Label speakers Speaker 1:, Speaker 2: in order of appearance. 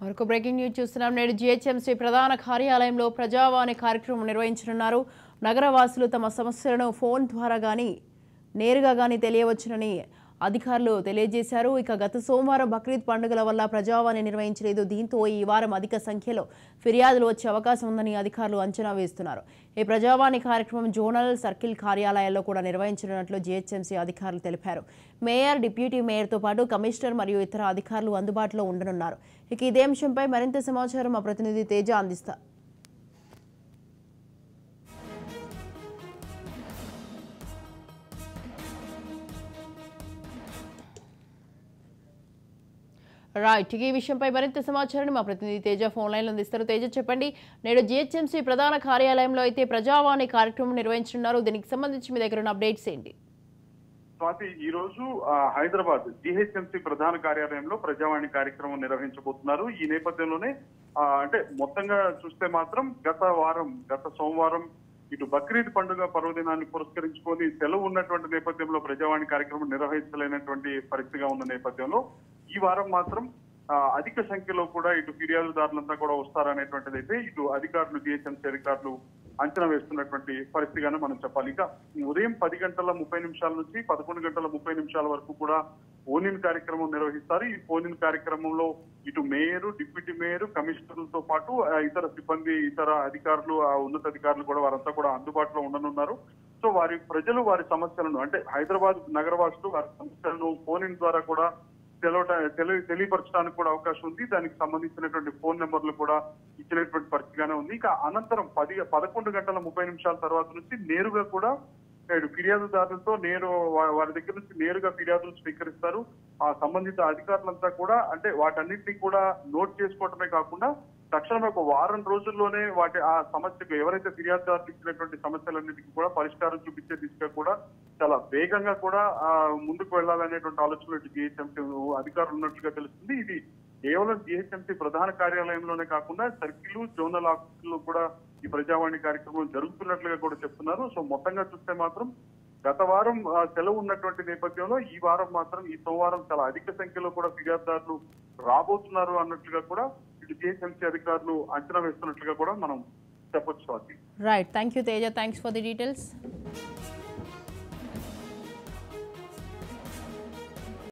Speaker 1: మరొక breaking news చూస్తున్నాం. నేడు జిహెచ్ఎంసీ ప్రధాన కార్యాలయంలో ప్రజావాణి కార్యక్రమం నిర్వహించనున్నారు. నగరవాసులు తమ సమస్యలను ఫోన్ ద్వారా కానీ నేరుగా కానీ తెలియవచ్చునని అధికారులు తెలియజేశారు. ఇక గత సోమవారం బక్రీద్ పండుగల వల్ల ప్రజావాణి నిర్వహించలేదు. దీంతో ఈ వారం అధిక సంఖ్యలో ఫిర్యాదులు వచ్చే అవకాశం ఉందని అధికారులు అంచనా వేస్తున్నారు. ఈ ప్రజావాణి కార్యక్రమం జోనల్ సర్కిల్ కార్యాలయాల్లో కూడా నిర్వహించనున్నట్లు జీహెచ్ఎంసీ అధికారులు తెలిపారు. మేయర్ డిప్యూటీ మేయర్తో పాటు కమిషనర్ మరియు ఇతర అధికారులు అందుబాటులో ఉండనున్నారు. ఇక ఇదే అంశంపై మరింత సమాచారం మా ప్రతినిధి తేజ అందిస్తారు రైట్ ఈ విషయంపై మరింత సమాచారాన్ని మా ప్రతినిధి తేజ ఫోన్ లైన్లో అందిస్తారు. తేజ చెప్పండి. నేడు జిహెచ్ఎంసీ ప్రధాన కార్యాలయంలో అయితే ప్రజావాణి కార్యక్రమం నిర్వహించనున్నారు. దీనికి సంబంధించి మీ దగ్గర ఉన్న అప్డేట్స్ ఏంటి?
Speaker 2: స్వాతి ఈ రోజు హైదరాబాద్ జిహెచ్ఎంసీ ప్రధాన కార్యాలయంలో ప్రజావాణి కార్యక్రమం నిర్వహించబోతున్నారు. ఈ నేపథ్యంలోనే అంటే మొత్తంగా చూస్తే మాత్రం గత వారం గత సోమవారం ఇటు బక్రీద్ పండుగ పర్వదినాన్ని పురస్కరించుకొని సెలవు ఉన్నటువంటి నేపథ్యంలో ప్రజావాణి కార్యక్రమం నిర్వహించలేనటువంటి పరిస్థితిగా ఉన్న నేపథ్యంలో ఈ వారం మాత్రం అధిక సంఖ్యలో కూడా ఇటు ఫిర్యాదుదారులంతా కూడా వస్తారనేటువంటిది అయితే ఇటు అధికారులు జిహెచ్ఎంసీ అధికారులు అంచనా వేస్తున్నటువంటి పరిస్థితిగానే మనం చెప్పాలి. ఇక ఉదయం పది గంటల ముప్పై నిమిషాల నుంచి పదకొండు గంటల ముప్పై నిమిషాల వరకు కూడా ఫోన్ కార్యక్రమం నిర్వహిస్తారు. ఈ ఫోన్ కార్యక్రమంలో ఇటు మేయర్ డిప్యూటీ మేయర్ కమిషనర్లతో పాటు ఇతర సిబ్బంది ఇతర అధికారులు ఆ ఉన్నతాధికారులు కూడా వారంతా కూడా అందుబాటులో ఉండనున్నారు. సో వారి ప్రజలు వారి సమస్యలను అంటే హైదరాబాద్ నగరవాసులు వారి సమస్యలను ఫోన్ ద్వారా కూడా తెలియ తెలియపరచడానికి కూడా అవకాశం ఉంది. దానికి సంబంధించినటువంటి ఫోన్ నెంబర్లు కూడా ఇచ్చినటువంటి పరిస్థితిగానే ఉంది. ఇక అనంతరం పది పదకొండు గంటల ముప్పై నిమిషాల తర్వాత నుంచి నేరుగా కూడా నేడు ఫిర్యాదుదారులతో నేను వారి దగ్గర నుంచి నేరుగా ఫిర్యాదులు స్వీకరిస్తారు. ఆ సంబంధిత అధికారులంతా కూడా అంటే వాటన్నింటినీ కూడా నోట్ చేసుకోవటమే కాకుండా తక్షణమే ఒక వారం రోజుల్లోనే వాటి ఆ సమస్యకు ఎవరైతే ఫిర్యాదుదారులు ఇచ్చినటువంటి సమస్యలన్నిటికీ కూడా పరిష్కారం చూపించే దిశగా కూడా చాలా వేగంగా కూడా ఆ, ముందుకు వెళ్ళాలనేటువంటి ఆలోచనలు జిహెచ్ఎంసీ అధికారులు ఉన్నట్లుగా తెలుస్తుంది. ఇది కేవలం జిహెచ్ఎంసీ ప్రధాన కార్యాలయంలోనే కాకుండా సర్కిల్ జోనల్ ఆఫీసుల్లో కూడా ఈ ప్రజావాణి కార్యక్రమం జరుగుతున్నట్లుగా కూడా చెప్తున్నారు. సో మొత్తంగా చూస్తే మాత్రం గత వారం సెలవు ఉన్నటువంటి నేపథ్యంలో ఈ వారం మాత్రం ఈ సోమవారం చాలా అధిక సంఖ్యలో కూడా ఫిర్యాదుదారులు రాబోతున్నారు అన్నట్లుగా కూడా ఇటు జిహెచ్ఎంసీ అధికారులు అంచనా వేస్తున్నట్లుగా కూడా మనం చెప్పొచ్చు
Speaker 1: right thank you Teja thanks for the details